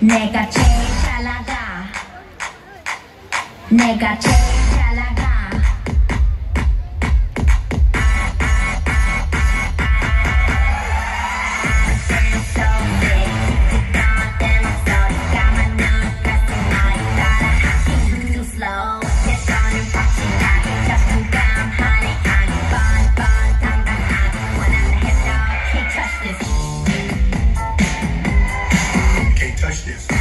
내가 제일 잘 나가. 내가 제일